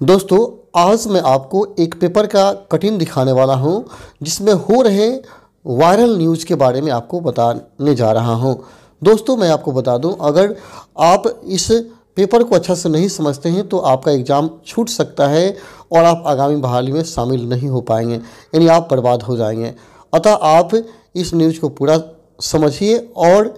दोस्तों, आज मैं आपको एक पेपर का कटिंग दिखाने वाला हूँ, जिसमें हो रहे वायरल न्यूज़ के बारे में आपको बताने जा रहा हूँ। दोस्तों, मैं आपको बता दूँ, अगर आप इस पेपर को अच्छा से नहीं समझते हैं तो आपका एग्ज़ाम छूट सकता है और आप आगामी बहाली में शामिल नहीं हो पाएँगे, यानी आप बर्बाद हो जाएँगे। अतः आप इस न्यूज़ को पूरा समझिए और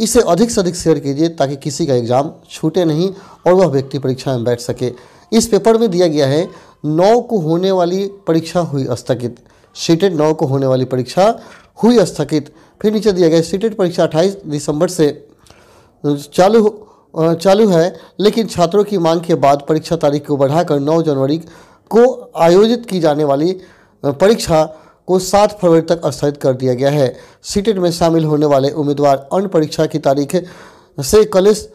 इसे अधिक से अधिक शेयर कीजिए, ताकि किसी का एग्ज़ाम छूटे नहीं और वह व्यक्ति परीक्षा में बैठ सके। इस पेपर में दिया गया है, नौ को होने वाली परीक्षा हुई स्थगित सीटेड नौ को होने वाली परीक्षा हुई स्थगित फिर नीचे दिया गया, सीटेड परीक्षा 28 दिसंबर से चालू चालू है, लेकिन छात्रों की मांग के बाद परीक्षा तारीख को बढ़ाकर 9 जनवरी को आयोजित की जाने वाली परीक्षा को 7 फरवरी तक स्थगित कर दिया गया है। सीटेड में शामिल होने वाले उम्मीदवार अन्य परीक्षा की तारीख से कलेश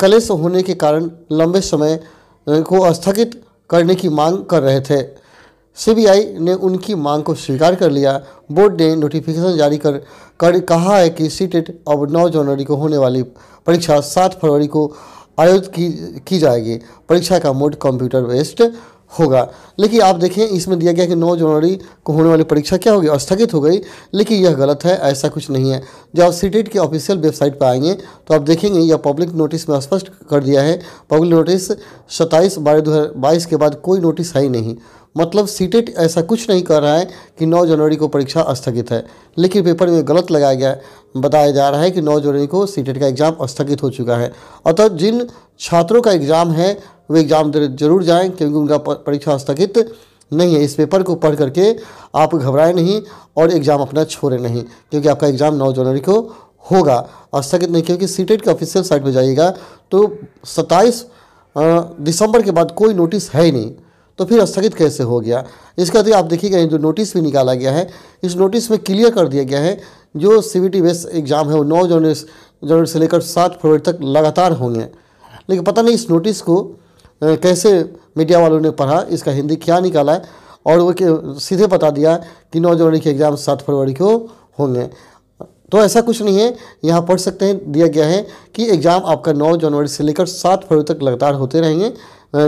कलेश होने के कारण लंबे समय को स्थगित करने की मांग कर रहे थे। सीबीआई ने उनकी मांग को स्वीकार कर लिया। बोर्ड ने नोटिफिकेशन जारी कर कर कहा है कि सीटेट अब 9 जनवरी को होने वाली परीक्षा 7 फरवरी को आयोजित की की जाएगी। परीक्षा का मोड कंप्यूटर बेस्ड होगा। लेकिन आप देखें, इसमें दिया गया कि 9 जनवरी को होने वाली परीक्षा क्या होगी? स्थगित हो गई। लेकिन यह गलत है, ऐसा कुछ नहीं है। जब आप सीटेट की ऑफिशियल वेबसाइट पर आएँगे तो आप देखेंगे यह पब्लिक नोटिस में स्पष्ट कर दिया है। पब्लिक नोटिस सत्ताईस बारह दो के बाद कोई नोटिस है ही नहीं। मतलब सीटेट ऐसा कुछ नहीं कर रहा है कि 9 जनवरी को परीक्षा स्थगित है। लेकिन पेपर में गलत लगाया गया, बताया जा रहा है कि 9 जनवरी को सीटेट का एग्ज़ाम स्थगित हो चुका है। अतः जिन छात्रों का एग्ज़ाम है, वे एग्ज़ाम ज़रूर जाएँ, क्योंकि उनका परीक्षा स्थगित नहीं है। इस पेपर को पढ़ करके आप घबराएँ नहीं और एग्ज़ाम अपना छोड़ें नहीं, क्योंकि आपका एग्ज़ाम नौ जनवरी को होगा। और स्थगित नहीं क्योंकि सीटेट के ऑफिशियल साइट पर जाइएगा तो सत्ताईस दिसंबर के बाद कोई नोटिस है ही नहीं तो फिर स्थगित कैसे हो गया? इसका तो आप देखिएगा जो नोटिस भी निकाला गया है, इस नोटिस में क्लियर कर दिया गया है, जो सी बी एग्ज़ाम है, वो नौ जनवरी जनवरी से लेकर सात फरवरी तक लगातार होंगे। लेकिन पता नहीं इस नोटिस को कैसे मीडिया वालों ने पढ़ा, इसका हिंदी क्या निकाला है, और वो सीधे बता दिया कि नौ जनवरी के एग्ज़ाम सात फरवरी को होंगे। तो ऐसा कुछ नहीं है, यहाँ पढ़ सकते हैं, दिया गया है कि एग्ज़ाम आपका नौ जनवरी से लेकर सात फरवरी तक लगातार होते रहेंगे।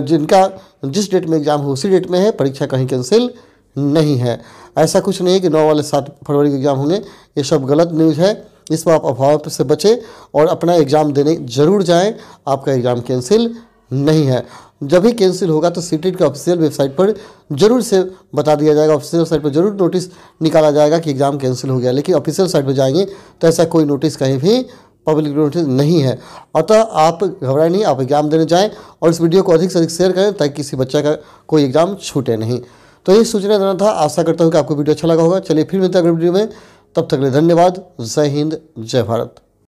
जिनका, जिस डेट में एग्ज़ाम हो उसी डेट में है, परीक्षा कहीं कैंसिल नहीं है। ऐसा कुछ नहीं है कि नौ वाले सात फरवरी के एग्ज़ाम होंगे, ये सब गलत न्यूज़ है। इस पर आप अफवाह से बचें और अपना एग्ज़ाम देने ज़रूर जाएँ, आपका एग्ज़ाम कैंसिल नहीं है। जब भी कैंसिल होगा तो सीटेट के ऑफिशियल वेबसाइट पर ज़रूर से बता दिया जाएगा। ऑफिशियल साइट पर ज़रूर नोटिस निकाला जाएगा कि एग्ज़ाम कैंसिल हो गया, लेकिन ऑफिशियल साइट पर जाएँगे तो ऐसा कोई नोटिस कहीं भी पब्लिक नोटिस नहीं है। अतः आप घबराए नहीं, आप एग्ज़ाम देने जाएँ और इस वीडियो को अधिक से अधिक शेयर करें ताकि किसी बच्चा का कोई एग्ज़ाम छूटे नहीं। तो ये सूचना देना था। आशा करता हूँ कि आपको वीडियो अच्छा लगा होगा। चलिए फिर मिलते हैं अगले वीडियो में। तब तक लिए धन्यवाद। जय हिंद, जय भारत।